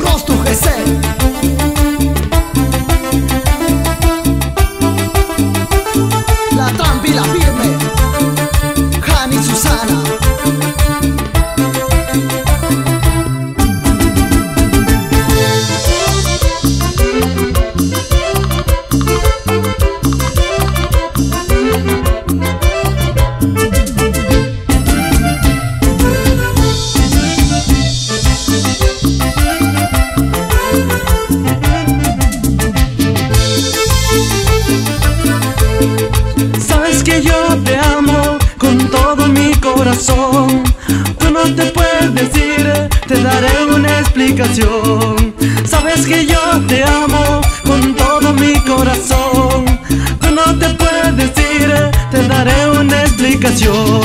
Rostro GC corazón. Tú no te puedes decir, te daré una explicación. Sabes que yo te amo con todo mi corazón. Tú no te puedes decir, te daré una explicación.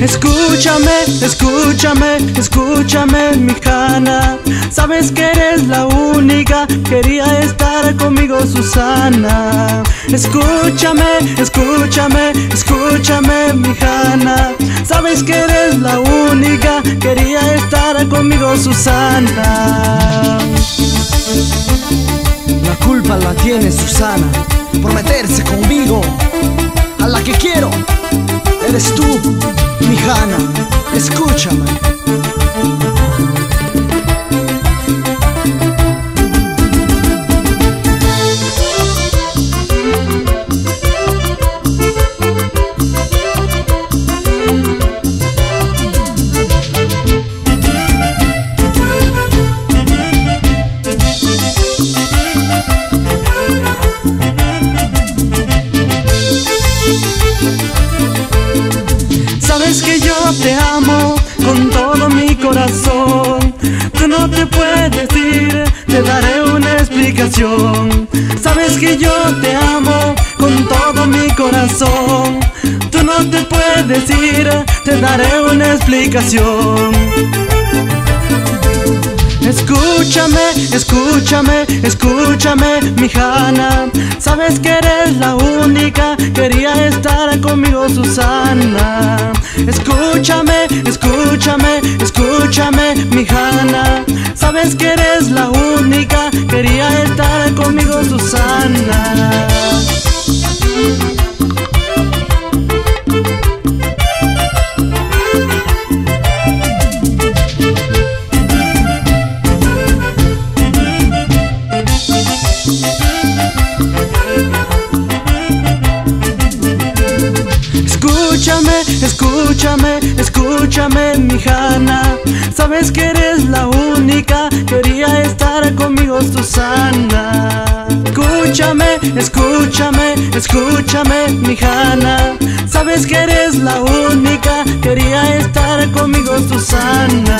Escúchame, escúchame, escúchame, mi Hanna. Sabes que eres la única, quería estar conmigo, Susana. Escúchame, escúchame, escúchame, mi Hanna. Sabes que eres la única, quería estar conmigo, Susana. La culpa la tiene Susana por meterse conmigo. A la que quiero eres tú, mi Hanna. Escúchame. Sabes que yo te amo con todo mi corazón. Tú no te puedes decir, te daré una explicación. Sabes que yo te amo con todo mi corazón. Tú no te puedes decir, te daré una explicación. Escúchame, escúchame, escúchame, mi Hanna. Sabes que eres la única, quería estar conmigo, Susana. Escúchame, escúchame, escúchame, escúchame, mi Hanna. Sabes que eres la única, quería estar conmigo, Susana. Escúchame, escúchame, escúchame, mi Hanna. Sabes que eres la única, quería estar conmigo, Susana.